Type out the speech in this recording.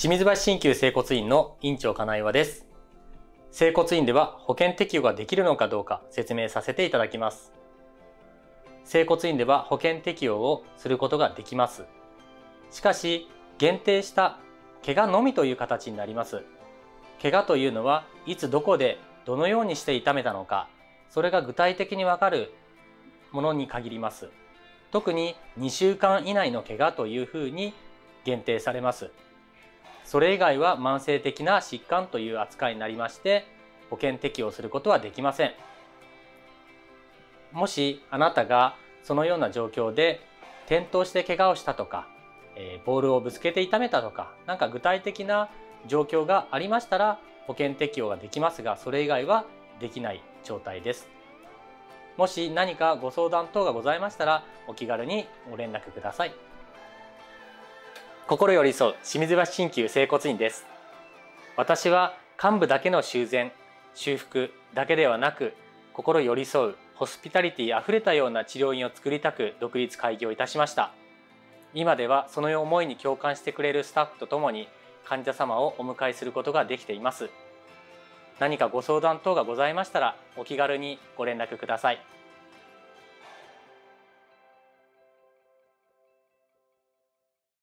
清水橋鍼灸整骨院の院長金岩です。整骨院では保険適用ができるのかどうか説明させていただきます。整骨院では保険適用をすることができます。しかし、限定した怪我のみという形になります。怪我というのはいつどこでどのようにして痛めたのか、それが具体的にわかるものに限ります。特に2週間以内の怪我というふうに限定されます。それ以外は慢性的な疾患という扱いになりまして保険適用することはできません。もしあなたがそのような状況で転倒して怪我をしたとか、えボールをぶつけて痛めたとか何か具体的な状況がありましたら保険適用ができますがそれ以外はできない状態です。もし何かご相談等がございましたらお気軽にご連絡ください。心寄り添う清水橋鍼灸整骨院です。私は幹部だけの修繕、修復だけではなく心寄り添うホスピタリティあふれたような治療院を作りたく独立開業いたしました。今ではその思いに共感してくれるスタッフとともに患者様をお迎えすることができています。何かご相談等がございましたらお気軽にご連絡ください。